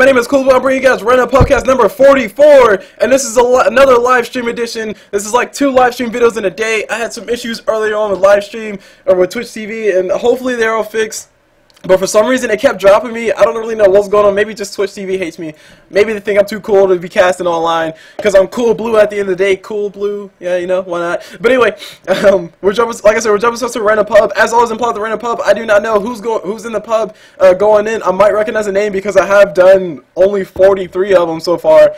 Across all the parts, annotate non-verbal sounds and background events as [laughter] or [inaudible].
My name is Cool. I'm bringing you guys Random Pub Cast number 44, and this is li another live stream edition. This is like two live stream videos in a day. I had some issues earlier on with live stream or with Twitch TV, and hopefully they're all fixed. But for some reason, it kept dropping me. I don't really know what's going on. Maybe just Twitch TV hates me. Maybe they think I'm too cool to be casting online because I'm cool blue at the end of the day. Cool blue, yeah, you know why not? But anyway, [laughs] um, we're jumping. Like I said, we're jumping to a random pub. As always, in pub, the random pub. I do not know who's going, who's in the pub uh, going in. I might recognize a name because I have done only 43 of them so far.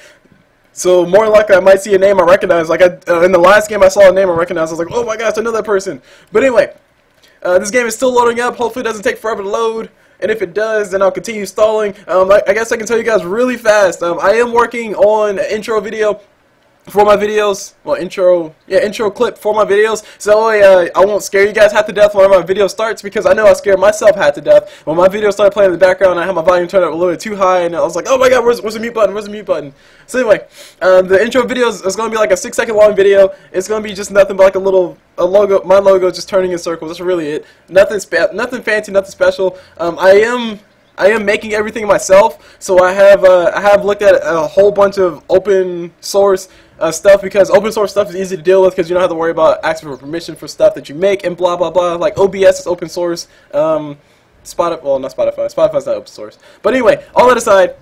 So more likely, I might see a name I recognize. Like I, uh, in the last game, I saw a name I recognized. I was like, oh my gosh, I know that person. But anyway. Uh, this game is still loading up. Hopefully it doesn't take forever to load. And if it does, then I'll continue stalling. Um, I, I, guess I can tell you guys really fast. Um, I am working on an intro video for my videos, well, intro, yeah, intro clip for my videos, so uh, I won't scare you guys half to death when my video starts, because I know I scared myself half to death. When my video started playing in the background, I had my volume turned up a little bit too high, and I was like, oh my god, where's, where's the mute button, where's the mute button? So anyway, um, the intro video is, is going to be like a six second long video, it's going to be just nothing but like a little, a logo, my logo just turning in circles, that's really it, nothing, nothing fancy, nothing special, um, I am I am making everything myself, so I have uh, I have looked at a whole bunch of open source uh, stuff because open source stuff is easy to deal with because you don't have to worry about asking for permission for stuff that you make and blah blah blah. Like OBS is open source. Um, Spotify, well not Spotify. Spotify's not open source. But anyway, all that aside,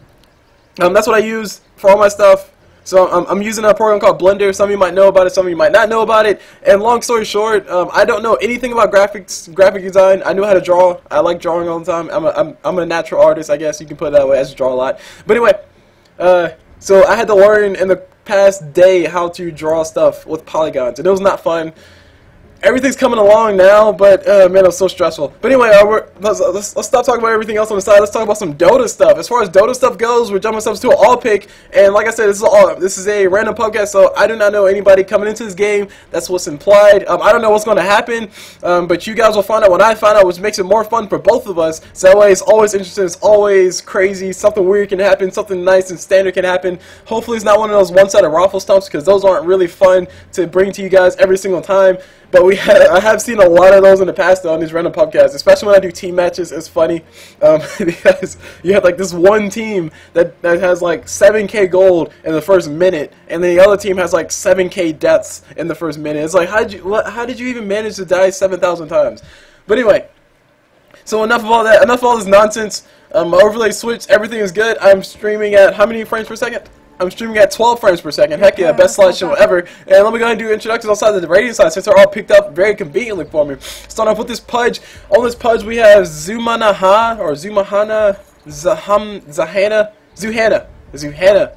um, that's what I use for all my stuff. So I'm, I'm, using a program called Blender. Some of you might know about it, some of you might not know about it. And long story short, um, I don't know anything about graphics, graphic design. I knew how to draw. I like drawing all the time. I'm a, I'm, I'm a natural artist, I guess you can put it that way. I just draw a lot. But anyway, uh, so I had to learn in the past day how to draw stuff with polygons, and it was not fun everything's coming along now, but uh, man, it's so stressful. But anyway, uh, let's, let's, let's, stop talking about everything else on the side. Let's talk about some Dota stuff. As far as Dota stuff goes, we're jumping ourselves to an all pick, and like I said, this is all this is a random pub cast, so I do not know anybody coming into this game. That's what's implied. Um, I don't know what's going to happen, um, but you guys will find out when I find out, which makes it more fun for both of us. So that way, it's always interesting. It's always crazy. Something weird can happen. Something nice and standard can happen. Hopefully, it's not one of those one-sided raffle stumps because those aren't really fun to bring to you guys every single time. But we have, I have seen a lot of those in the past on these random pub casts, especially when I do team matches. It's funny um, [laughs] because you have like this one team that, that has like 7k gold in the first minute, and the other team has like 7k deaths in the first minute. It's like how did you how did you even manage to die 7,000 times? But anyway, so enough of all that. Enough of all this nonsense. Um, overlay switch, everything is good. I'm streaming at how many frames per second? I'm streaming at 12 frames per second. Heck yeah, best slideshow ever. And let me go ahead and do introductions outside of the radio side since they're all picked up very conveniently for me. Starting off with this pudge. On this pudge we have Zumanaha or Zumahana Zaham Zahana Zuhana Zuhana.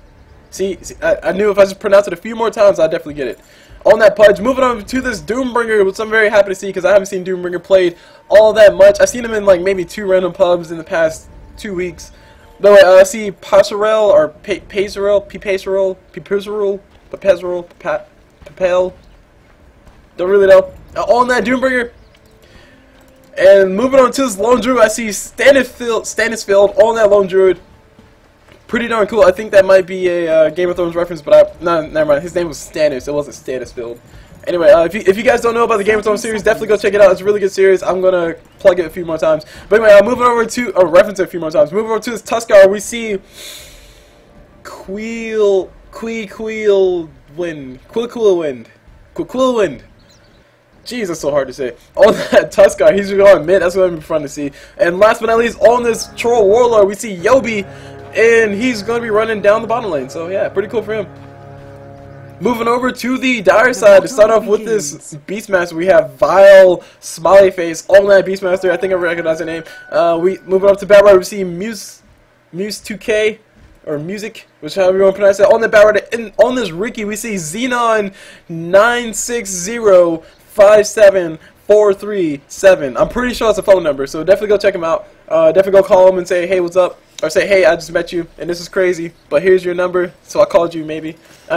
See, see I, I, knew if I just pronounced it a few more times I'd definitely get it. On that pudge, moving on to this Doombringer, which I'm very happy to see because I haven't seen Doombringer played all that much. I've seen him in like maybe two random pubs in the past two weeks. No, uh, I see Passerelle or Pazerel, Pipazerel, Pipazerel, Pipazerel, Papel. Don't really know. Uh, on that Doombringer. And moving on to this Lone Druid, I see Stanisfield, Stanisfield on that Lone Druid. Pretty darn cool. I think that might be a uh, Game of Thrones reference, but I, no, never mind. His name was Stannis. It wasn't Stanisfield. Anyway, uh, if, you, if you guys don't know about the Game of Thrones series, definitely go check it out. It's a really good series. I'm going to plug it a few more times. But anyway, uh, moving over to, or reference it a few more times. Moving over to this Tuskar, we see Queel, Quee Queel Wind. Queel Wind. Queel Wind. Jeez, that's so hard to say. On [laughs] that Tuskar, he's going mid. That's going to be fun to see. And last but not least, on this Troll Warlord, we see Yobi, and he's going to be running down the bottom lane. So yeah, pretty cool for him. Moving over to the dire side to start off with this Beastmaster, we have Vile Smiley Face, All Night Beastmaster. I think I recognize the name. Uh, we moving up to Batrider, we see Muse Muse 2K or Music, which however you want to pronounce it. On the Batrider, and on this Riki, we see Xenon 960574337. I'm pretty sure it's a phone number, so definitely go check him out. Uh, definitely go call him and say, hey, what's up? Or say, hey, I just met you, and this is crazy, but here's your number, so I called you, maybe. [laughs]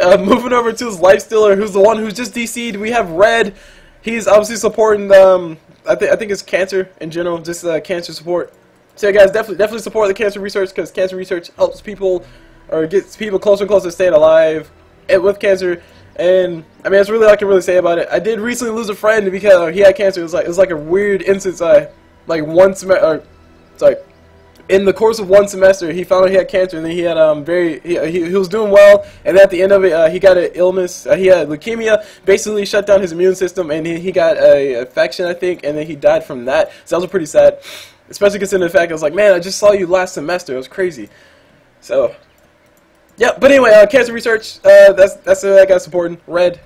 Uh, moving over to his life stealer, who's the one who's just DC'd. We have Red. He's obviously supporting um, I think I think it's cancer in general, just uh, cancer support. So yeah, guys, definitely definitely support the cancer research because cancer research helps people or gets people closer and closer to staying alive with cancer. And I mean, that's really all I can really say about it. I did recently lose a friend because he had cancer. It was like it was like a weird instance. I like one semester, or sorry, in the course of one semester, he found out he had cancer, and then he had um very he, he, he was doing well, and at the end of it, uh, he got an illness. Uh, he had leukemia, basically shut down his immune system, and he, he got a infection, I think, and then he died from that. So that was pretty sad, especially considering the fact I was like, man, I just saw you last semester. It was crazy. So, yeah. But anyway, uh, cancer research. Uh, that's that's uh, I got supporting red.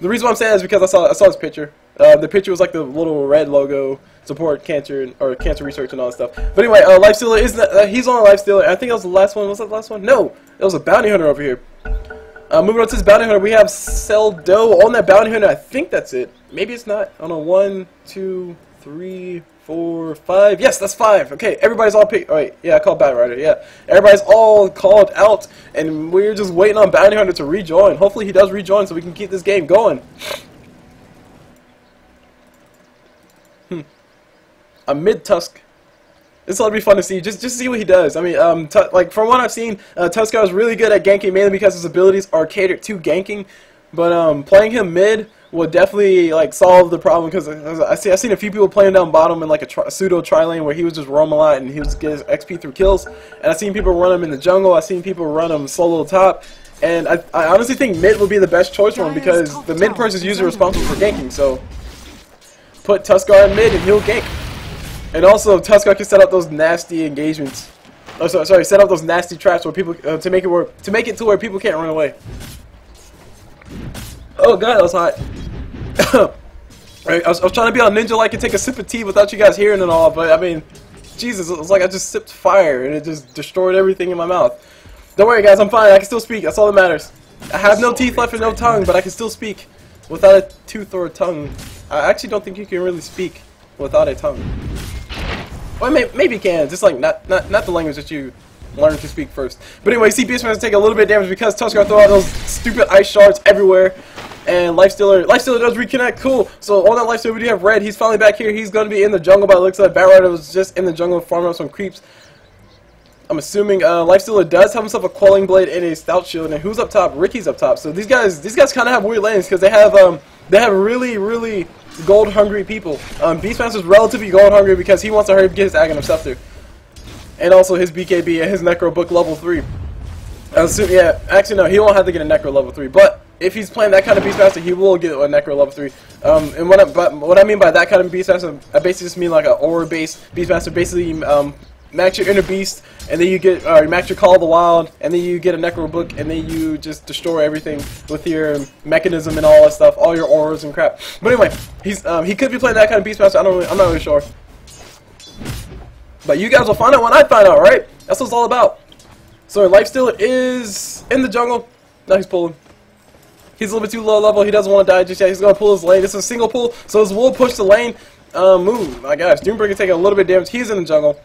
The reason why I'm saying is because I saw I saw his picture. Uh, the picture was like the little red logo, support cancer or cancer research and all that stuff. But anyway, uh, Life Stealer is uh, he's on Life Stealer. I think that was the last one. Was that the last one? No, it was a bounty hunter over here. Uh, moving on to this bounty hunter, we have Celdo on that bounty hunter. I think that's it. Maybe it's not. Don't know. One, two, three, four, five. Yes, that's five. Okay, everybody's all picked. Oh, wait, yeah, I called Batrider. Yeah, everybody's all called out, and we're just waiting on Bounty Hunter to rejoin. Hopefully, he does rejoin so we can keep this game going. A mid Tusk. This will be fun to see. Just just see what he does. I mean, um, like from what I've seen, uh, Tuskar is really good at ganking mainly because his abilities are catered to ganking. But um, playing him mid will definitely like solve the problem because I see I've seen a few people playing down bottom in like a, tri pseudo tri lane where he was just roam a lot and he was get his XP through kills. And I've seen people run him in the jungle. I've seen people run him solo top. And I, I honestly think mid would be the best choice for him because the mid person is usually responsible for ganking. So put Tuskar in mid and he'll gank. And also Tuskar can set up those nasty engagements. Oh, sorry, sorry, set up those nasty traps where people uh, to make it where to make it to where people can't run away. Oh god, that was hot. [coughs] right, I was, I was trying to be on ninja like and take a sip of tea without you guys hearing it all, but I mean, Jesus, it was like I just sipped fire and it just destroyed everything in my mouth. Don't worry, guys, I'm fine. I can still speak. That's all that matters. I have no teeth left and no tongue, but I can still speak without a tooth or a tongue. I actually don't think you can really speak without a tongue. Well, maybe, can, just like not not not the language that you learn to speak first. But anyway, CPS fans take a little bit of damage because Tuskar throw out those stupid ice shards everywhere. And Lifestealer, Lifestealer does reconnect, cool. So on that Lifestealer, we do have Red. He's finally back here. He's going to be in the jungle by the looks of it. Batrider was just in the jungle farming up some creeps. I'm assuming uh, Lifestealer does have himself a Quelling Blade and a Stout Shield. And who's up top? Riki's up top. So these guys, these guys kind of have weird lanes because they have, um, they have really, really gold hungry people. Um, Beastmaster's relatively gold hungry because he wants to hurry up get his Aghanim Scepter. And also his BKB and his Necro Book level 3. Assume, yeah, actually no, he won't have to get a Necro level 3, but if he's playing that kind of Beastmaster, he will get a Necro level 3. Um, and what I, but what I mean by that kind of Beastmaster, I basically just mean like an aura-based Beastmaster, basically um, max your inner beast, and then you get uh, max your Call of the Wild, and then you get a Necro book, and then you just destroy everything with your mechanism and all that stuff, all your auras and crap. But anyway, he's um, he could be playing that kind of Beastmaster. I don't, really, I'm not really sure. But you guys will find out when I find out, right? That's what it's all about. So Life Stealer is in the jungle. Now he's pulling. He's a little bit too low level. He doesn't want to die just yet. He's going to pull his lane. It's a single pull, so his will push the lane. Um, move. My gosh, Doombringer taking a little bit of damage. He's in the jungle.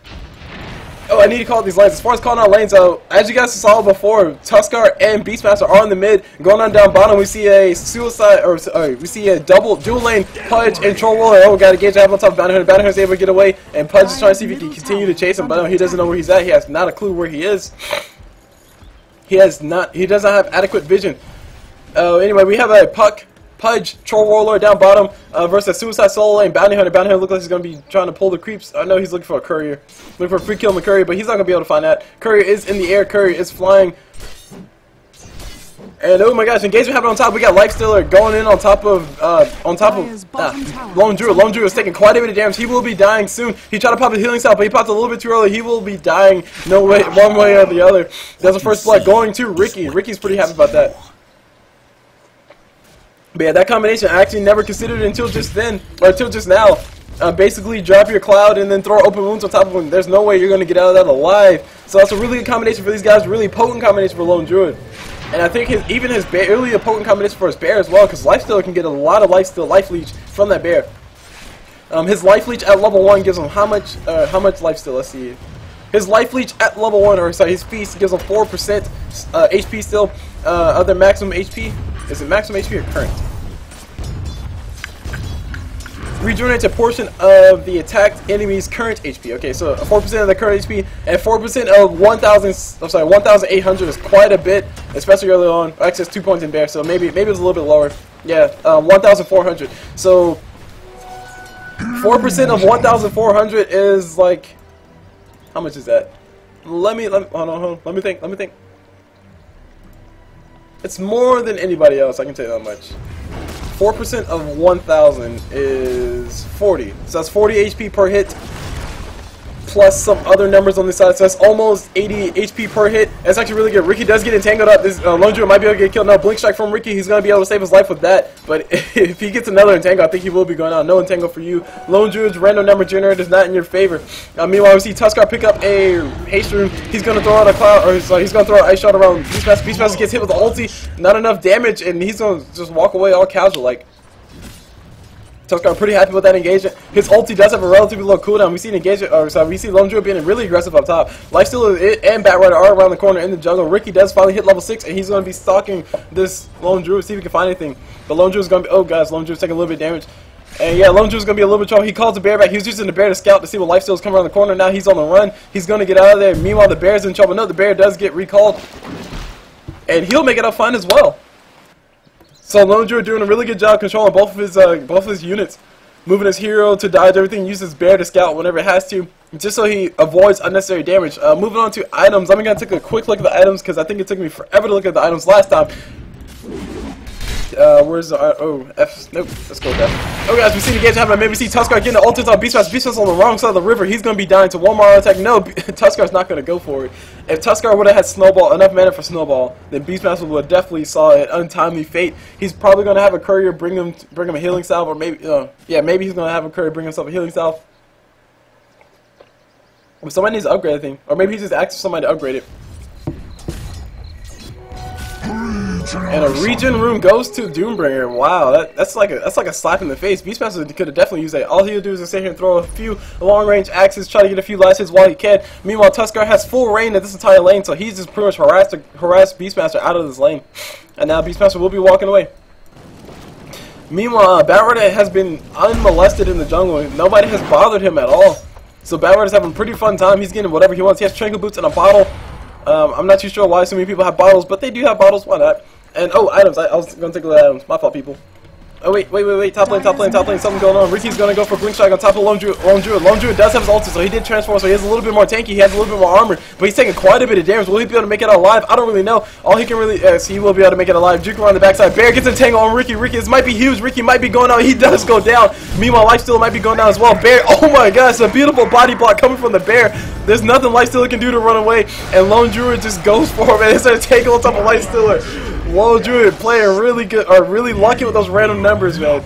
Oh, I need to call these lanes. As far as calling out lanes, though, as you guys saw before, Tuskar and Beastmaster are in the mid. Going on down bottom, we see a suicide, or uh, we see a double dual lane Pudge and Troll Warlord. Oh, got a gauge have on top of Bounty Hunter. Bounty Hunter's able to get away, and Pudge is trying to see if he can continue to chase him, but no, he doesn't know where he's at. He has not a clue where he is. He has not. He doesn't have adequate vision. Uh, anyway, we have a puck, Pudge, Troll Warlord down bottom uh, versus Suicide Solo Lane, Bounty Hunter. Bounty Hunter looks like he's going to be trying to pull the creeps. I know he's looking for a courier. Looking for a free kill on the courier, but he's not going to be able to find that. Courier is in the air. Courier is flying. And oh my gosh, engagement happened on top. We got Life Stealer going in on top of uh, on top of uh, Lone Druid. Lone Druid is taking quite a bit of damage. He will be dying soon. He tried to pop a healing salve, but he popped a little bit too early. He will be dying no way, one way or the other. That's the first blood going to Riki. Riki's pretty happy about that. But yeah, that combination I actually never considered until just then, or until just now. Uh, basically, drop your cloud and then throw open wounds on top of him. There's no way you're going to get out of that alive. So that's a really good combination for these guys. Really potent combination for Lone Druid. And I think his, even his bear, really a potent combination for his bear as well, because Lifestealer can get a lot of lifesteal, life leech from that bear. Um, his life leech at level one gives him how much? Uh, how much lifesteal? Let's see. His life leech at level one, or sorry, his feast gives him four percent uh, HP still. Uh, other maximum HP. Is it maximum HP or current? regenerates a portion of the attacked enemy's current HP. Okay, so 4% of the current HP and 4% of 1,000. I'm sorry, 1,800 is quite a bit, especially early on. Access two points in bear, so maybe maybe it's a little bit lower. Yeah, um, 1,400. So 4% of 1,400 is like How much is that? Let me, let me, hold on, hold on. Let me think, let me think. It's more than anybody else, I can tell you that much. 4% of 1,000 is 40. So that's 40 HP per hit plus some other numbers on the side. So that's almost 80 HP per hit. That's actually really good. Riki does get entangled up. This uh, Lone Druid might be able to get killed. Now, Blink Strike from Riki. He's going to be able to save his life with that. But [laughs] if he gets another entangle, I think he will be going out. No entangle for you. Lone Druid's random number generator is not in your favor. Uh, meanwhile, we see Tuskar pick up a haste rune. He's going to throw out a cloud, or sorry, he's going to throw an ice shot around Beastmaster. Beastmaster gets hit with the ulti. Not enough damage, and he's going to just walk away all casual like. Tuskar pretty happy with that engagement. His ulti does have a relatively low cooldown. We see an engagement, or sorry, we see Lone Druid being really aggressive up top. Lifestealer and Batrider are around the corner in the jungle. Riki does finally hit level 6, and he's going to be stalking this Lone Druid, see if he can find anything. But Lone Druid's going to be, oh guys, Lone Druid's taking a little bit of damage. And yeah, Lone Druid's going to be a little bit trouble. He calls the bear back. He was using the bear to scout to see what lifesteal's coming around the corner. Now he's on the run. He's going to get out of there. Meanwhile, the bear's in trouble. No, the bear does get recalled. And he'll make it up fine as well. So Lone Druid doing a really good job controlling both of his uh, both of his units moving his hero to dodge everything, uses bear to scout whenever it has to, just so he avoids unnecessary damage. Uh, moving on to items, I'm to take a quick look at the items because I think it took me forever to look at the items last time. Uh, where's the, uh, oh, F, nope, let's go with F. Oh guys, we see the game happening, maybe we see Tuskar getting the ultimate on Beastmaster, Beastmaster's on the wrong side of the river, he's to be dying to one more attack, no, [laughs] Tuskar's not to go for it. If Tuskar would have had Snowball, enough mana for Snowball, then Beastmaster would have definitely saw an untimely fate. He's probably to have a courier bring him, bring him a healing salve, or maybe, uh, yeah, maybe he's to have a courier bring himself a healing salve. If somebody needs to upgrade, I think, or maybe he just asks somebody to upgrade it. And a regen rune goes to Doombringer. Wow, that, that's like a that's like a slap in the face. Beastmaster could have definitely used that. All he'll do is sit here and throw a few long range axes, try to get a few last hits while he can. Meanwhile, Tuskar has full reign of this entire lane, so he's just pretty much harassed harassed Beastmaster out of this lane. And now Beastmaster will be walking away. Meanwhile, uh, has been unmolested in the jungle. Nobody has bothered him at all. So Batrider's having a pretty fun time. He's getting whatever he wants. He has Tranquil Boots and a bottle. Um, I'm not too sure why so many people have bottles, but they do have bottles. Why not? And, oh, items. I, I was going to take a look at items. My fault, people. Oh, wait, wait, wait, wait. Top lane, top lane, top lane. something going on. Riki's to go for Blink Strike on top of Lone Druid. Lone Druid. Lone Druid does have his ulti, so he did transform, so he has a little bit more tanky. He has a little bit more armor, but he's taking quite a bit of damage. Will he be able to make it alive? I don't really know. All he can really, uh, yes, he will be able to make it alive. Juke around the backside. Bear gets a tangle on Riki. Riki, this might be huge. Riki might be going out. He [laughs] does go down. Meanwhile, Lifestealer might be going down as well. Bear, oh my gosh, a beautiful body block coming from the Bear. There's nothing Lifestealer can do to run away, and Lone Druid just goes for him, and it's a tangle on top of Lifestealer. Lone Druid playing really good, or really lucky with those random numbers, man.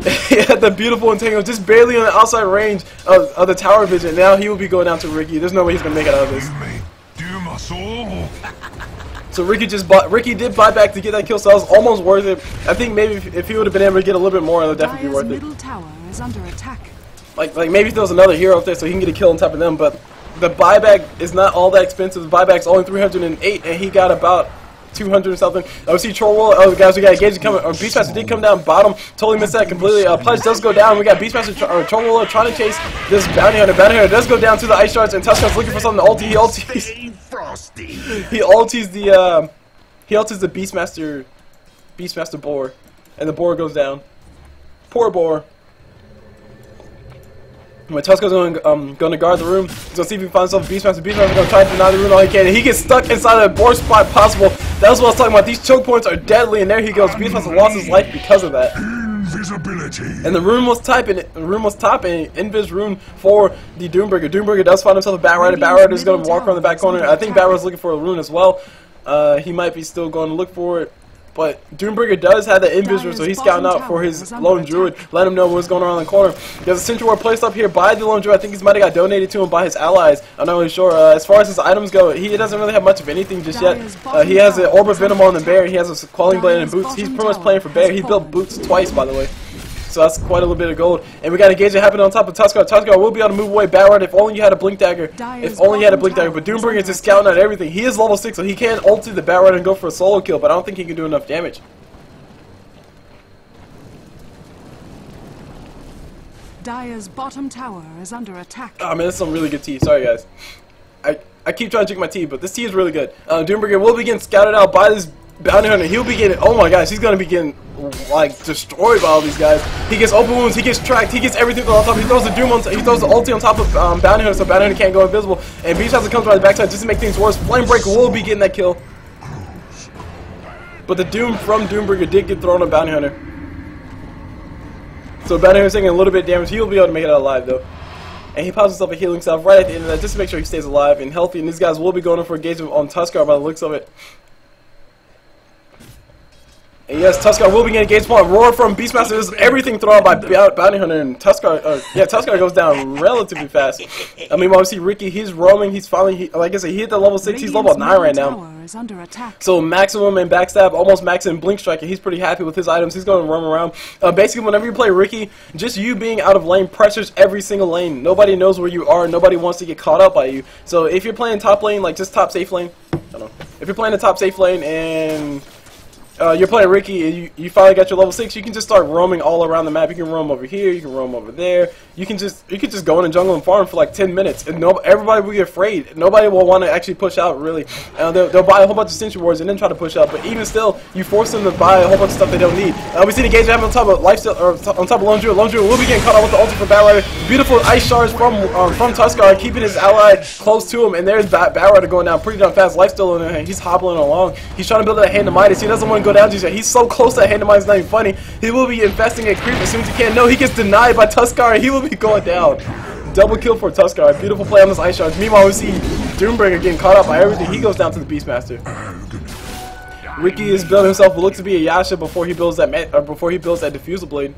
[laughs] he had the beautiful entangle, just barely on the outside range of, of the tower vision. Now he will be going down to Riki. There's no way he's gonna make it out of this. [laughs] So Riki just bought. Riki did buy back to get that kill, so that was almost worth it. I think maybe if, if he would have been able to get a little bit more, it would definitely be worth middle tower is under attack. Like, like maybe if there was another hero up there, so he can get a kill on top of them. But the buyback is not all that expensive. The buyback's only 308, and he got about 200 or something. Oh, see Troll Oh, guys, we got Gage coming. Or Beastmaster did come down bottom. Totally missed that completely. Uh, Pudge does go down. We got Beastmaster or Troll trying to chase this bounty hunter. Bounty hunter does go down to the ice shards, and Tuskar's looking for something to ulti. He ultis. [laughs] he ultis the. Uh, he ultis the Beastmaster. Beastmaster boar, and the boar goes down. Poor boar. When Tusk's going, um, to guard the rune, he's to see if he finds himself Beastmaster. Beastmaster's to try to deny the rune all he can. He gets stuck inside the worst spot possible. That's what I was talking about. These choke points are deadly, and there he goes. Beastmaster lost his life because of that. Invisibility. And the rune was typing the rune was typing invis rune for the Doombringer. Doombringer does find himself a Batrider. Batrider is to walk around the back corner. I think Batrider's looking for a rune as well. Uh, he might be still going to look for it. But Doombringer does have the Invis, so he's scouting out for his Lone Druid. Let him know what's going on in the corner. There's a Sentry Ward placed up here by the Lone Druid. I think he might have got donated to him by his allies. I'm not really sure. Uh, as far as his items go, he doesn't really have much of anything just yet. Uh, he has an Orb of Venom on the Bear. He has a Quelling Blade and boots. He's pretty much playing for Bear. He built boots twice, by the way. So that's quite a little bit of gold. And we got engagement happening on top of Tuskar. Tuskar will be able to move away Batrider if only you had a Blink Dagger. If only you had a Blink Dagger. But Doombringer is just scouting out everything. He is level 6, so he can ulti the Batrider and go for a solo kill, but I don't think he can do enough damage. Dire's bottom tower is under attack. Oh man, this is some really good tea. Sorry guys. I, I keep trying to drink my tea, but this tea is really good. Uh, Doombringer will begin scouted out by this Bounty Hunter, he'll be getting, oh my gosh, he's gonna be getting, like, destroyed by all these guys. He gets open wounds, he gets tracked, he gets everything on top, he throws the Doom on, he throws the ulti on top of um, Bounty Hunter so Bounty Hunter can't go invisible, and Beastmaster comes by the backside just to make things worse. Flamebreaker will be getting that kill. But the Doom from Doombringer did get thrown on Bounty Hunter. So Bounty Hunter's taking a little bit of damage, he'll be able to make it out alive though. And he pops himself a healing salve right at the end of that just to make sure he stays alive and healthy, and these guys will be going in for engagement on Tuskar by the looks of it. And yes, Tuskar will be getting engaged upon Roar from Beastmaster. Is everything thrown by Bounty Hunter and Tuskar. Uh, yeah, Tuskar goes down relatively fast. I mean, we see Riki, he's roaming. He's finally, he, like I said, he hit the level six. He's level nine right now. So maximum and backstab, almost max and blink strike. And he's pretty happy with his items. He's going to roam around. Uh, basically, whenever you play Riki, just you being out of lane pressures every single lane. Nobody knows where you are. Nobody wants to get caught up by you. So if you're playing top lane, like just top safe lane, I don't know. If you're playing the top safe lane and uh, you're playing Riki and you, you finally got your level 6, you can just start roaming all around the map. You can roam over here, you can roam over there. You can just you can just go in the jungle and farm for like 10 minutes and no, everybody will be afraid. Nobody will want to actually push out really. Uh, they'll, they'll, buy a whole bunch of Sentry Wards and then try to push out. But even still, you force them to buy a whole bunch of stuff they don't need. Uh, we see the gauge happen on top of Lifesteal, or on top of Lone Druid. Lone will be getting caught out with the ulti for Battle Beautiful ice shards from um, from Tuskar, keeping his ally close to him. And there's ba Battle going down pretty darn fast. Lifesteal there, he's hobbling along. He's trying to build that hand of Midas. He doesn't want to go down yet. He's so close to that hand of Midas, not even funny. He will be investing a creep as soon as he can. No, he gets denied by Tuskar. He will be going down. Double kill for Tuskar. Beautiful play on this Ice Shards. Meanwhile, we see Doombringer getting caught up by everything. He goes down to the Beastmaster. Riki is building himself what looks to be a Yasha before he builds that or before he builds that diffusal blade.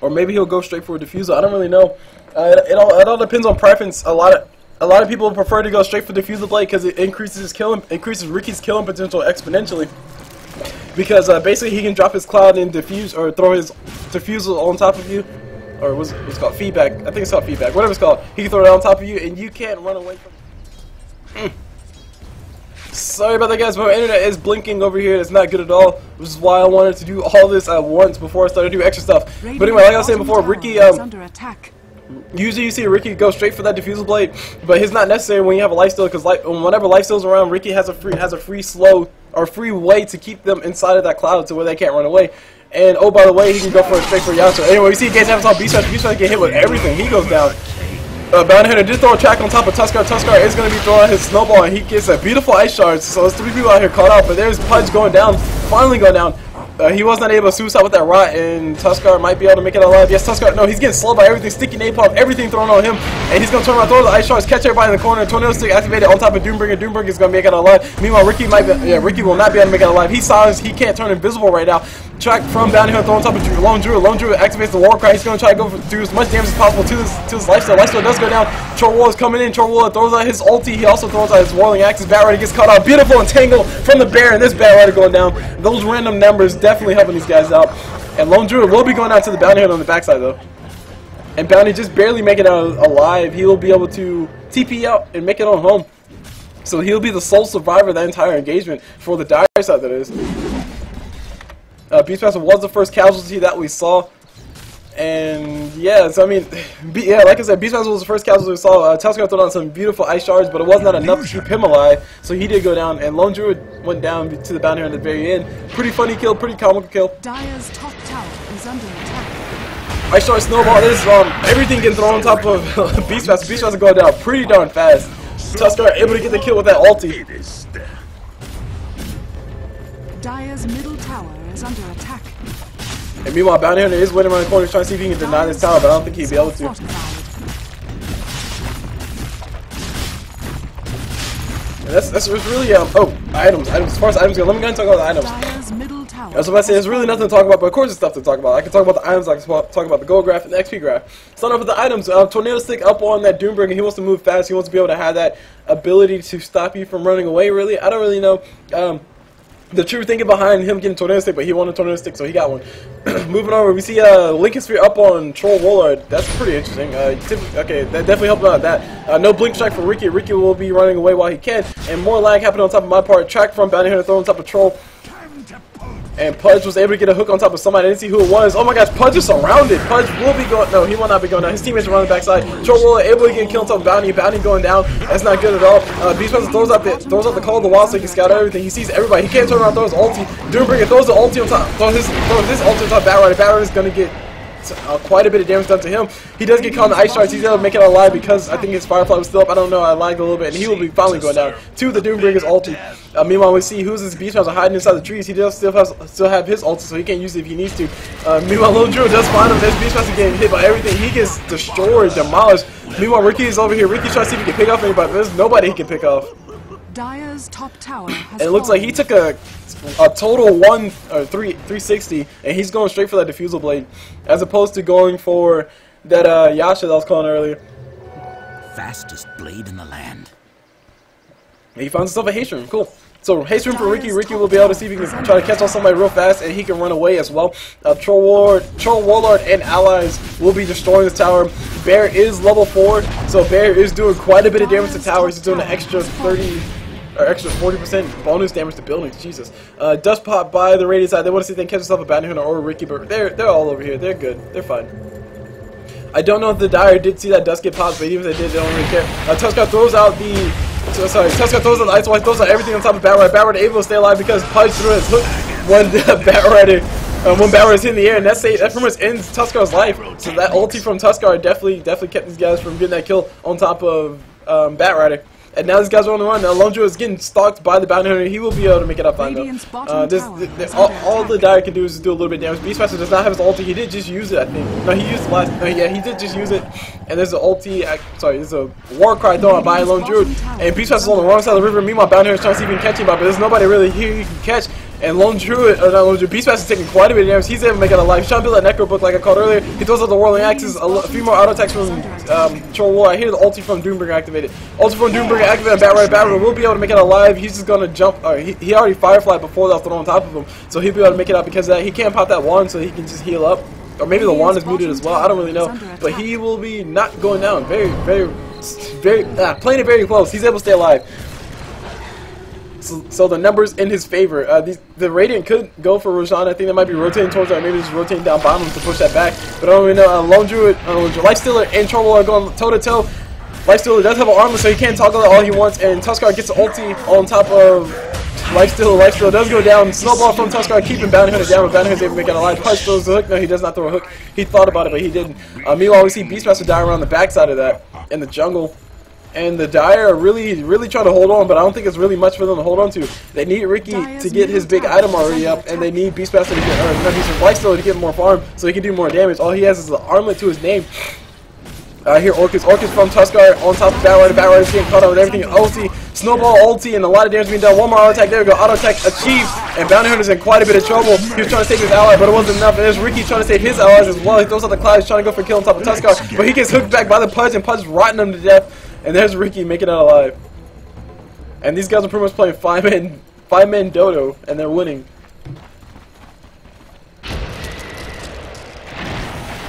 Or maybe he'll go straight for a diffusal. I don't really know. Uh, it, it, all, it all depends on preference. A lot of a lot of people prefer to go straight for diffusal blade because it increases killing increases Riki's killing potential exponentially. Because uh, basically he can drop his cloud and diffuse or throw his diffusal on top of you or what's it's called feedback. I think it's called feedback. Whatever it's called, he can throw it on top of you, and you can't run away from. Mm. Sorry about that, guys. My internet is blinking over here. It's not good at all, which is why I wanted to do all this at once before I started doing extra stuff. But anyway, like I was saying before, Riki Um, under attack. Usually you see Riki go straight for that diffusal blade, but it's not necessary when you have a lifesteal because like, whenever lifesteal's around, Riki has a free has a free slow or free way to keep them inside of that cloud to where they can't run away. And oh, by the way, he can go for a straight for Yasha. Anyway, you see Gates Avatar Beast Beast Beast get hit with everything. He goes down. Uh, Bounty Hunter did throw a track on top of Tuskar. Tuskar is going to be throwing his snowball, and he gets a beautiful ice shard. So there's three people out here caught out, but there's Pudge going down, finally going down. Uh, he was not able to suicide with that rot, and Tuskar might be able to make it alive. Yes, Tuskar, no, he's getting slowed by everything. Sticky napalm, everything thrown on him. And he's going to turn around, throw the ice shards, catch everybody in the corner. Tornado stick activated on top of Doombringer. Doombringer is going to make it alive. Meanwhile, Riki might be, yeah, Riki will not be able to make it alive. He's silenced. He can't turn invisible right now. Track from Bounty Hunter, on top of Drew. Lone Druid. Lone Druid activates the War Cry. He's to try to go for, do as much damage as possible to his, to his lifesteal. Lifesteal does go down. Troll is coming in. Troll throws out his ulti. He also throws out his Whirling Axe. His Batrider gets caught out. Beautiful entangle from the bear, and this Batrider going down. Those random numbers definitely helping these guys out. And Lone Druid will be going out to the Bounty Hunter on the backside, though. And Bounty just barely making it out alive. He will be able to TP out and make it on home. So he'll be the sole survivor of that entire engagement for the dire side, that is. Uh, Beastmaster was the first casualty that we saw. And yeah, so I mean, [sighs] yeah, like I said, Beastmaster was the first casualty we saw. Uh, Tuskar threw on some beautiful ice shards, but it was not enough to keep him alive. So he did go down, and Lone Druid went down to the bounty at the very end. Pretty funny kill, pretty comical kill. Dire's top tower is under attack. Ice shard snowball. This um everything getting thrown on top of [laughs] Beastmaster. Beastmaster going down pretty darn fast. Tuskar able to get the kill with that ulti. Dire's middle tower is under attack. And meanwhile, Bounty Hunter is waiting around the corner trying to see if he can deny this tower, but I don't think he'd be able to. And that's that's really um oh items items as far as items go. Let me go and talk about the items. Middle tower. I was about to say there's really nothing to talk about, but of course there's stuff to talk about. I can talk about the items, I can talk about the gold graph and the XP graph. Starting off with the items, uh, Tornado Stick up on that Doombringer. He wants to move fast. He wants to be able to have that ability to stop you from running away. Really, I don't really know. Um, the true thinking behind him getting tornado stick, but he wanted tornado stick, so he got one. [clears throat] Moving over, we see uh, Linken's Sphere up on Troll Warlord. That's pretty interesting. Uh, okay, that definitely helped out that. Uh, no blink strike for Riki. Riki will be running away while he can, and more lag happening on top of my part. Track from Bounty Hunter throw on top of Troll. And Pudge was able to get a hook on top of somebody. I didn't see who it was. Oh my gosh, Pudge is surrounded. Pudge will be going. No, he will not be going down. His teammates are on the backside. Troll Warlord able to get killed on Bounty. Bounty going down. That's not good at all. Uh, Beastmaster throws out the throws out the call of the wild so he can scout everything. He sees everybody. He can't turn around. Throws ulti. Doombringer throws the ulti on top. Throws his throws his ulti on top. Batrider. Batrider is gonna get uh, quite a bit of damage done to him. He does get caught in the ice shards. He's able to make it alive because I think his Firefly was still up. I don't know. I lagged a little bit, and he will be finally going down. Two, the Doombringer's ulti. Uh, meanwhile, we see who's this Beastmaster hiding inside the trees. He does still have still have his ulti, so he can't use it if he needs to. Uh, meanwhile, Lone Drew does find him. There's Beastmaster getting hit by everything. He gets destroyed, demolished. Meanwhile, Riki is over here. Riki tries to see if he can pick off anybody. There's nobody he can pick off. Dire's top tower has And it looks like he took a a total one or three 360, and he's going straight for that diffusal blade, as opposed to going for that uh, Yasha that I was calling earlier. Fastest blade in the land. And he finds himself a haste rune. Cool. So haste rune for Riki. Riki will be able to see if he can try to catch on somebody real fast, and he can run away as well. Uh, Troll Warlord, Troll Warlord, and allies will be destroying this tower. Bear is level four, so Bear is doing quite a bit of damage to towers. He's doing an extra 30 or extra 40% bonus damage to buildings. Jesus. Uh, dust pop by the Radiant side. They want to see if they can catch themselves a bounty hunter or a Riki, but they're they're all over here. They're good. They're fine. I don't know if the Dire did see that dust get popped, but even if they did, they don't really care. Uh, Tuskar throws out the so, sorry, Tuskar throws out the Ice White, throws out everything on top of Batrider. Batrider able to stay alive because Pudge threw his hook when [laughs] the Batrider, um, when Batrider is in the air, and that's that pretty much ends Tuskar's life. So that ulti from Tuskar definitely definitely kept these guys from getting that kill on top of um, Batrider. And now these guys are on the run. Now Lone Drew is getting stalked by the bounty hunter. He will be able to make it up fine though. Uh, this, th- th- all, all the. Dire can do is do a little bit of damage. Beastmaster does not have his ulti. He did just use it, I think. No, he used last. No, yeah, he did just use it. And there's an ulti. I, sorry, there's a war cry thrown out by Lone Drew. And Beastmaster's on the wrong side of the river. Meanwhile, bounty hunter's trying to see if he can catch him, but there's nobody really here he can catch. And Lone Druid, or not Lone Druid, Beastmaster's taking quite a bit of damage. He's able to make it alive. To build that Necro book like I called earlier. He throws out the Whirling Axes, a, a few more auto attacks from um, Troll War. I hear the ulti from Doombringer activated. Ulti from Doombringer activated. Batrider, Batrider will be able to make it alive. He's just gonna jump. Or he, he already Firefly before that was thrown on top of him, so he'll be able to make it out because that. He can't pop that wand, so he can just heal up. Or maybe the wand is muted as well. I don't really know. But he will be not going down. Very, very, very, ah, playing it very close. He's able to stay alive. So, so the numbers in his favor. Uh, these, the Radiant could go for Roshan. I think they might be rotating towards that. Maybe just rotating down bottom to push that back. But I don't really know. Uh, Lone Druid, uh, Lifestealer, and Troll are going toe to toe. Lifestealer does have an armor, so he can toggle it all he wants. And Tuskar gets an ulti on top of Lifestealer. Lifestealer does go down. Snowball from Tuskar, keeping Bounty Hunter down. But Bounty Hunter's able to make it alive. Punch throws the hook. No, he does not throw a hook. He thought about it, but he didn't. Uh, meanwhile, we see Beastmaster die around the backside of that in the jungle. And the Dire are really, really trying to hold on, but I don't think it's really much for them to hold on to. They need Riki Dire's to get his big item already under up, and they need Beastmaster to get, or no, he's Lifestealer to get more farm, so he can do more damage. All he has is an armlet to his name. I hear Orchid. Orchid from Tuskar on top of Batrider. Batrider's getting caught up with everything. Ulti, Snowball ulti, and a lot of damage being done. One more auto attack. There we go. Auto attack achieved. And Bounty Hunter's in quite a bit of trouble. He was trying to save his ally, but it wasn't enough. And there's Riki trying to save his allies as well. He throws out the clouds, trying to go for kill on top of Tuskar. But he gets hooked back by the Pudge, and Pudge rotting him to death. And there's Riki making out alive. And these guys are pretty much playing five man, five man dodo, and they're winning. I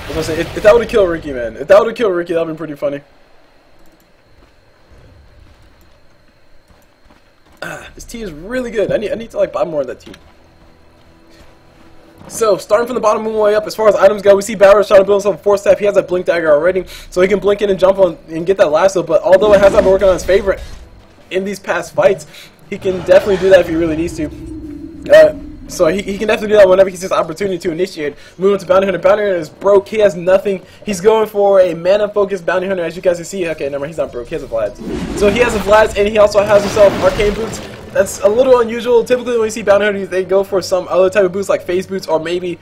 was gonna say, if, if that would have killed Riki, man, if that would have killed Riki, that would have been pretty funny. Ah, this tea is really good. I need, I need to like buy more of that tea. So, starting from the bottom, moving way up, as far as items go, we see Barrow trying to build himself a force staff. He has that blink dagger already, so he can blink in and jump on and get that lasso. But although it has not been working on his favorite in these past fights, he can definitely do that if he really needs to. Uh, so he, he can definitely do that whenever he sees opportunity to initiate. Moving to Bounty Hunter. Bounty Hunter is broke. He has nothing. He's going for a mana-focused Bounty Hunter, as you guys can see. Okay, never mind. He's not broke. He has a Vlad's. So he has a Vlad's, and he also has himself Arcane Boots. That's a little unusual. Typically, when you see Bounty Hunters, they go for some other type of boots, like Phase Boots, or maybe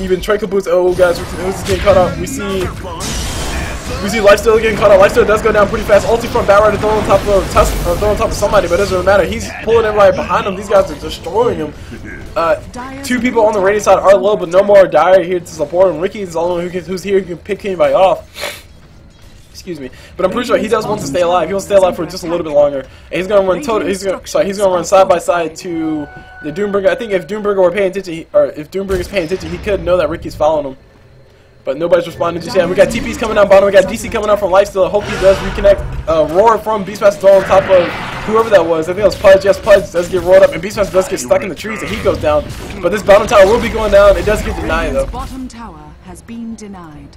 even Tranquil Boots. Oh, guys, who's getting caught up? We see we see Lifesteal getting caught up. Lifesteal does go down pretty fast. Ulti from Batrider throw on top of Tusk, or throw on top of somebody, but it doesn't matter. He's pulling everybody behind him. These guys are destroying him. Uh, two people on the radiant side are low, but no more Dire here to support him. Riki is the only one who can, who's here who can pick anybody off. Excuse me, but I'm pretty sure he does want to stay alive. He wants to stay alive for just a little bit longer, and he's gonna run total. He's gonna sorry, he's gonna run side by side to the Doombringer. I think if Doombringer were paying attention, he, or if Doombringer's paying attention, he could know that Riki's following him. But nobody's responding just yet. We got TP's coming down bottom. We got DC coming out from Lifesteal. I hope he does reconnect. Uh, Roar from Beastmaster on top of whoever that was. I think it was Pudge. Yes, Pudge does get rolled up, and Beastmaster does get stuck in the trees, and he goes down. But this bottom tower will be going down. It does get denied though. bottom tower has been denied.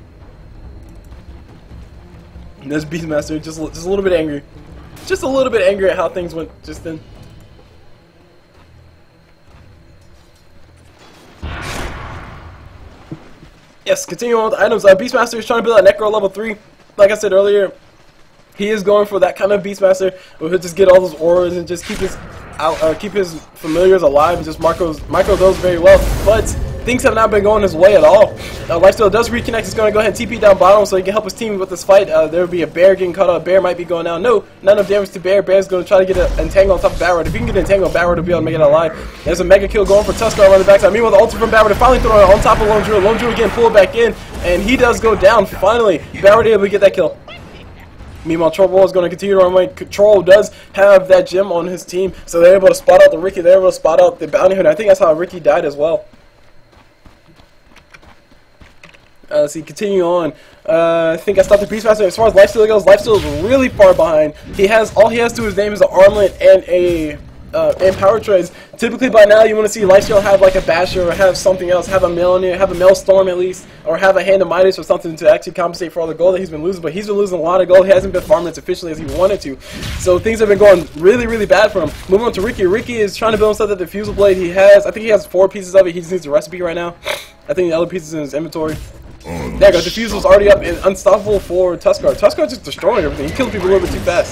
[laughs] This Beastmaster just just a little bit angry, just a little bit angry at how things went just then. Yes, continue on with items. Uh, Beastmaster is trying to build a Necro level 3. Like I said earlier, he is going for that kind of Beastmaster where he'll just get all those auras and just keep his out, uh, keep his familiars alive and just micros, micro those very well. But things have not been going his way at all. Uh, Lifesteal does reconnect. He's going to go ahead and TP down bottom so he can help his team with this fight. Uh, there will be a bear getting caught up. Bear might be going down. No, none of damage to bear. Bear's going to try to get an entangle on top of Barrett. If he can get an entangle, Barrett will be able to make it alive. There's a mega kill going for Tuskar on the backside. Meanwhile, the ulti from Barrett finally throwing it on top of Lone Drew. Lone Drew again pulled back in, and he does go down finally. Barrett able to get that kill. Meanwhile, Troll is going to continue to run away. Troll does have that gem on his team, so they're able to spot out the Riki. They're able to spot out the Bounty Hunter. I think that's how Riki died as well. Uh, see, continue on. Uh, I think I stopped the Beastmaster. As far as Lifesteal goes, Lifesteal is really far behind. He has all he has to his name is an armlet and a uh, and power treads. Typically, by now, you want to see Lifesteal have like a Basher or have something else, have a Mjollnir, have a Maelstrom at least, or have a Hand of Midas or something to actually compensate for all the gold that he's been losing. But he's been losing a lot of gold. He hasn't been farming as efficiently as he wanted to. So things have been going really, really bad for him. Moving on to Riki. Riki is trying to build himself that diffusal blade. He has, I think he has four pieces of it. He just needs a recipe right now. I think the other pieces in his inventory. There you go. Diffusal's already up and unstoppable for Tuskar. Tuskar just destroying everything. He kills people a little bit too fast.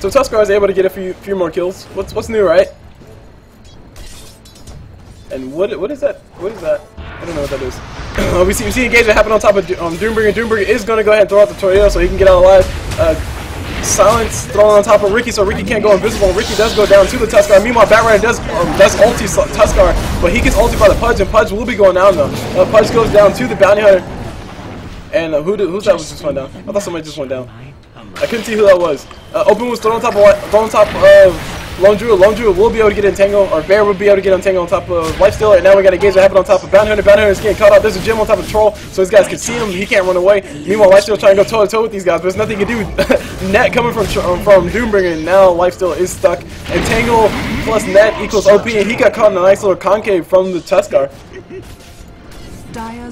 So Tuskar is able to get a few few more kills. What's what's new, right? And what what is that? What is that? I don't know what that is. [coughs] We see we see engagement happen on top of um, Doombringer. Doombringer is going to go ahead and throw out the tornado so he can get out alive. Uh, Silence thrown on top of Riki, so Riki can't go invisible. Riki does go down to the Tuskar. Meanwhile, Batrider does um, does ulti Tuskar, but he gets ulti by the Pudge, and Pudge will be going down though. Uh, Pudge goes down to the Bounty Hunter. And uh, who who's that was just went down? I thought somebody just went down. I couldn't see who that was. Uh, Open was thrown on top of thrown on top of Lone Druid. Lone Druid will be able to get entangled, or Bear will be able to get entangled on top of Lifesteal. And now we got a gauge that happened on top of Bounty Hunter. Bounty Hunter is getting caught up. There's a gem on top of Troll, so these guys can see him. He can't run away. Meanwhile, Lifesteal trying to go toe to toe with these guys, but there's nothing he can do. [laughs] net coming from from Doombringer, and now Lifesteal is stuck. Entangle plus net equals OP, and he got caught in a nice little concave from the Tuskar.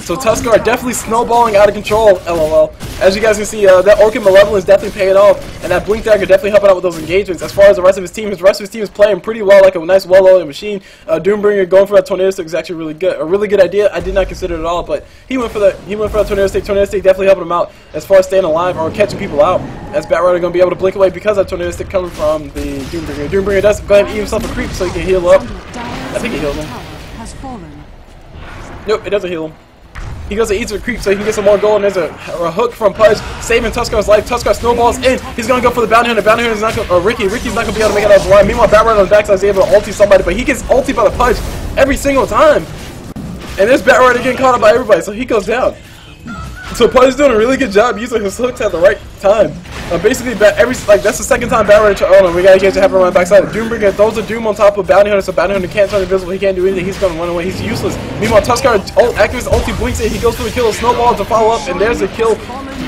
So Tuskar definitely snowballing out of control, lol. As you guys can see, uh, that Orchid Malevolence definitely paying off, and that Blink Dagger definitely helping out with those engagements. As far as the rest of his team, his rest of his team is playing pretty well, like a nice, well-loaded machine. Uh, Doombringer going for that Tornado Stick is actually really good, a really good idea. I did not consider it at all, but he went for the He went for that Tornado Stick. Tornado Stick definitely helping him out as far as staying alive or catching people out. As Batrider going to be able to blink away because that Tornado Stick coming from the Doombringer. Doombringer does go ahead and eat himself a creep so he can heal up. I think he healed him. Nope, it doesn't heal him. He goes to eat some creep so he can get some more gold, and there's a, a hook from Pudge saving Tuskar's life. Tuskar snowballs in. He's to go for the bounty hunter. Bounty is not going to, uh, Riki. Riki's not to be able to make it out of the line. Meanwhile, Batrider on the backside is able to ulti somebody, but he gets ulti by the Pudge every single time. And this Batrider getting caught up by everybody, so he goes down. So Pudge is doing a really good job using his hooks at the right time. Uh, basically, every like that's the second time Batrider. Tr- oh no, we gotta get to have him the backside. Doombringer throws a Doom on top of Bounty Hunter, so Bounty Hunter can't turn invisible. He can't do anything. He's gonna run away. He's useless. Meanwhile, Tuskar ult- activates ulti, blinks it. He goes for the kill. A snowball to follow up, and there's a kill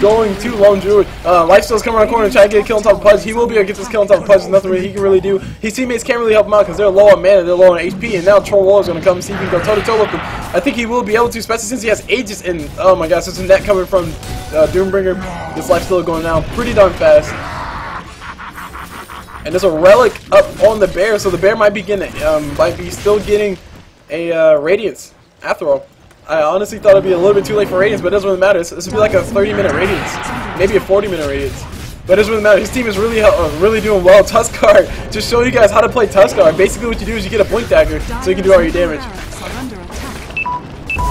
going to Lone Druid. Uh, Lifesteal's coming around the corner trying to get a kill on top of Pudge. He will be able to get this kill on top of Pudge. There's nothing really he can really do. His teammates can't really help him out because they're low on mana, they're low on HP, and now Troll Wall is gonna come and see if he can go toe to toe with him. I think he will be able to, especially since he has Aegis and oh my gosh, there's a net coming from uh, Doombringer. This Lifesteal going down pretty darn fast. And there's a relic up on the bear, so the bear might be getting, um, might be still getting a uh, radiance after all. I honestly thought it'd be a little bit too late for radiance, but it doesn't really matter. This would be like a 30 minute radiance, maybe a 40 minute radiance. But it doesn't really matter. His team is really uh, really doing well. [laughs] Tuskar, just show you guys how to play Tuskar. Basically, what you do is you get a blink dagger, so you can do all your damage.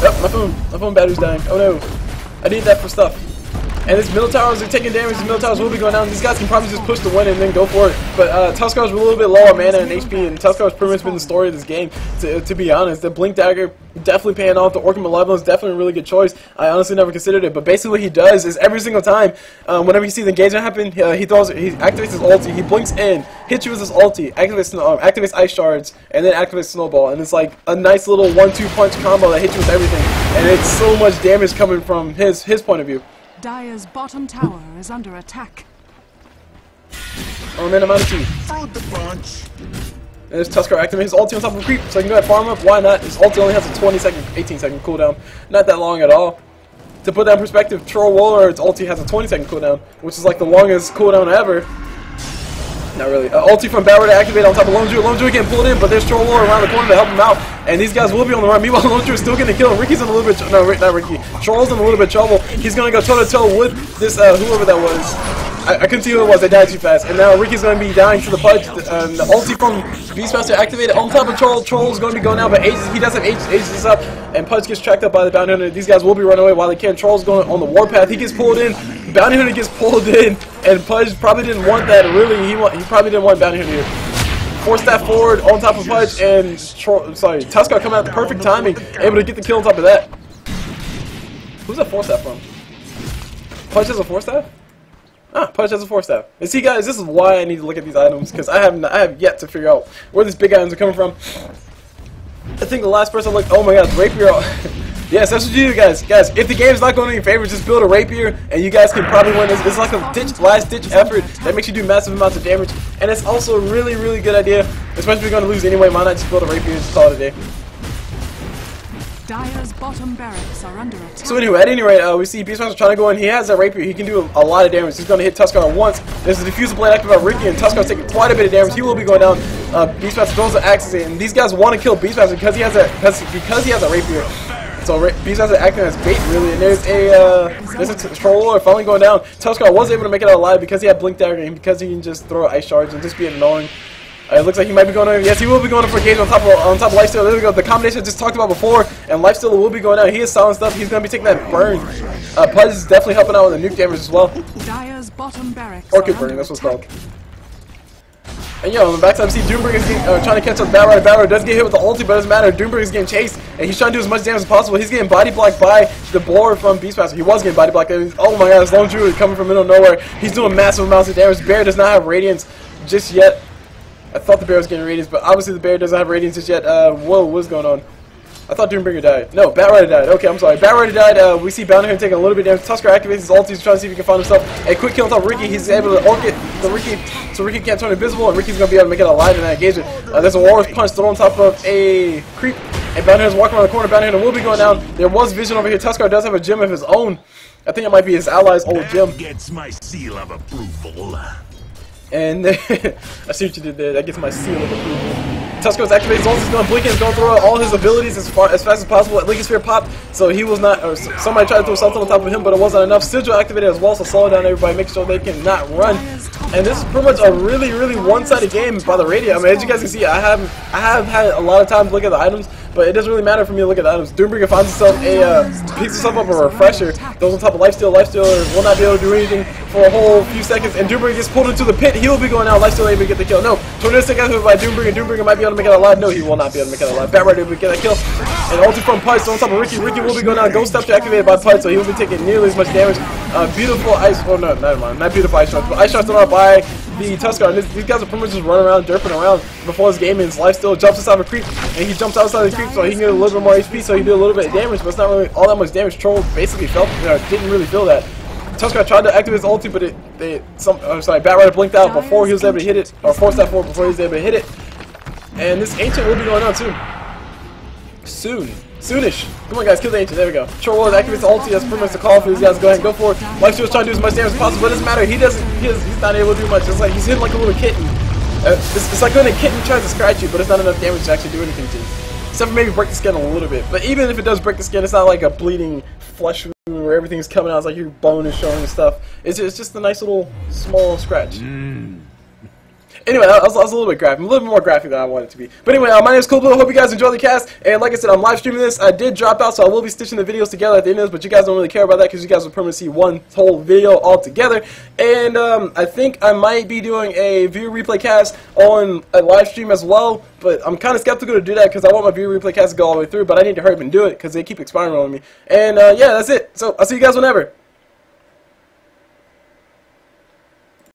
Oh, my phone, my phone battery's dying. Oh no, I need that for stuff. And his middle towers are taking damage. His middle towers will be going down. These guys can probably just push the win and then go for it. But uh, Tuskar's a little bit low on mana and HP, and Tuskar's pretty much been the story of this game. To, to be honest, the Blink Dagger definitely paying off. The Orchid Malevolence definitely a really good choice. I honestly never considered it. But basically, what he does is every single time, um, whenever you see the engagement happen, uh, he throws, he activates his ulti. He blinks in, hits you with his ulti, activates um, activates ice shards, and then activates snowball. And it's like a nice little one-two punch combo that hits you with everything. And it's so much damage coming from his his point of view. Dire's bottom tower is under attack. Oh man, I'm out of tea. Fruit the punch. And there's Tuskar activating his ulti on top of creep, so I can go ahead and farm up. Why not? His ulti only has a 20 second, 18 second cooldown. Not that long at all. To put that in perspective, Troll Warlord's ulti has a 20 second cooldown, which is like the longest cooldown ever. Not really. Uh, ulti from Barrow to activate on top of Lone Drew. Lone Drew getting pulled in, but there's Troll Warlord around the corner to help him out. And these guys will be on the run. Meanwhile, [laughs] Lone is still getting killed. Riki's in a little bit. No, not Riki. Troll's in a little bit trouble. He's gonna go toe to toe with this uh, whoever that was. I, I couldn't see who it was. They died too fast. And now Riki's going to be dying to the Pudge. Um, the ulti from Beastmaster activated on top of Troll. Troll's going to be going out, but he does have Aegis, Aegis up. And Pudge gets tracked up by the Bounty Hunter. These guys will be running away while they can. Troll's going on the warpath. He gets pulled in. Bounty Hunter gets pulled in. And Pudge probably didn't want that. Really, he, he probably didn't want Bounty Hunter here. Force that forward on top of Pudge. And, Troll, sorry, Tuskar coming out the perfect timing. Able to get the kill on top of that. Who's that force staff from? Pudge has a force staff? Ah, Pudge has a force staff. And see, guys, this is why I need to look at these items because I have I have yet to figure out where these big items are coming from. I think the last person looked. Oh my God, rapier. [laughs] yes, that's what you do, guys. Guys, if the game's not going in your favor, just build a rapier, and you guys can probably win this. It's like a ditch, last ditch effort that makes you do massive amounts of damage, and it's also a really, really good idea. Especially if you're going to lose anyway. Why not just build a rapier and just call it a day? Dire's bottom barracks are under attack. So anyway, at any rate, uh, we see Beastmaster trying to go in. He has that rapier. He can do a, a lot of damage. He's going to hit Tuskar once. There's a Diffusal Blade active by Riki, and Tuskar's taking quite a bit of damage. He will be going down. Uh, Beastmaster throws the axe in. These guys want to kill Beastmaster because he has a because, he has a rapier. So Beastmaster acting as bait really. And there's a uh, there's a troll finally going down. Tuskar was able to make it out alive because he had blink dagger and because he can just throw ice shards and just be annoying. Uh, it looks like he might be going on. Yes, he will be going for gauge on top of on top of lifesteal. There we go. The combination I just talked about before, and lifesteal will be going out. He is silenced up. He's going to be taking that burn. Uh, Pudge is definitely helping out with the nuke damage as well. Dire's bottom barracks Orchid are burn. That's what's called. And yo, on the backside, we see Doombringer is getting, uh, trying to catch up Balrog. Balrog does get hit with the ulti, but it doesn't matter. Doombringer is getting chased, and he's trying to do as much damage as possible. He's getting body blocked by the blower from Beastmaster. He was getting body blocked. and Oh my god, this Lone Druid coming from middle of nowhere. He's doing massive amounts of damage. Bear does not have Radiance just yet. I thought the bear was getting radiance, but obviously the bear doesn't have radiance just yet. Uh, whoa, what's going on? I thought Doombringer died. No, Batrider died. Okay, I'm sorry. Batrider died. Uh, we see Bounty taking a little bit of damage. Tuskar activates his ulti. He's trying to see if he can find himself a quick kill on top of Riki. He's able to Orchid the Riki, so Riki can't turn invisible, and Riki's going to be able to make it alive in that engagement. Uh, there's a Walrus Punch thrown on top of a creep, and Bounty Hunter's walking around the corner. Bounty will be going down. There was vision over here. Tuskar does have a gem of his own. I think it might be his ally's old gem. Gets my seal of approval. And [laughs] I see what you did there. That gets my seal of approval. Tuskar's activated ult. He's going to blink and going to throw out all his abilities as far as fast as possible. Linken's Sphere pop, so he was not. Or somebody tried to throw something on top of him, but it wasn't enough. Sigil activated as well, so slow down everybody, make sure they cannot run. And this is pretty much a really, really one-sided game by the Radiant. I mean, as you guys can see, I have I have had a lot of time to look at the items, but it doesn't really matter for me to look at the items. Doombringer finds himself a uh, picks himself up a refresher. Goes on top of Lifesteal. Lifesteal will not be able to do anything for a whole few seconds, and Doombringer gets pulled into the pit. He will be going out. Lifesteal able to get the kill. No, Tornado Stick activated by Doombringer. Doombringer might be able to make it alive. No, he will not be able to make it alive. Batrider will get that kill. And ulti from Pudge on top of Riki. Riki will be going out. Ghost Step activated by Pudge, so he will be taking nearly as much damage. Uh, beautiful ice. Oh no, never mind. Not beautiful ice shards, but ice shards thrown by the Tuskar. This, these guys are pretty much just running around, derping around before this game ends. Life still jumps inside of a creep, and he jumps outside the creep, so he can get a little bit more HP, so he did a little bit of damage, but it's not really all that much damage. Troll basically felt, know, didn't really feel that. Tuskar tried to activate his ulti, but it, they, some, I'm sorry, Batrider blinked out before he was able to hit it, or forced that forward before he was able to hit it. And this Ancient will be going on too. Soon. Soonish. Come on, guys, kill the Ancient. There we go. Troll Wars activates the ulti. That's pretty much the call for these guys. Go ahead and go for it. Life Steel's trying to do as much damage as possible, but it doesn't matter. He doesn't, he is, he's not able to do much. It's like he's hitting like a little kitten. Uh, it's, it's like when a kitten tries to scratch you, but it's not enough damage to actually do anything to you. Except maybe break the skin a little bit. But even if it does break the skin, it's not like a bleeding flesh wound where everything's coming out. It's like your bone is showing and stuff. It's, it's just a nice little small scratch. Mm. Anyway, I was, was a little bit graphic, a little bit more graphic than I wanted to be. But anyway, uh, my name is Cul Blu. I hope you guys enjoy the cast. And like I said, I'm live streaming this. I did drop out, so I will be stitching the videos together at the end of this. But you guys don't really care about that because you guys will probably see one whole video all together. And um, I think I might be doing a view replay cast on a live stream as well. But I'm kind of skeptical to do that because I want my view replay cast to go all the way through. But I need to hurry up and do it because they keep expiring on me. And uh, yeah, that's it. So I'll see you guys whenever.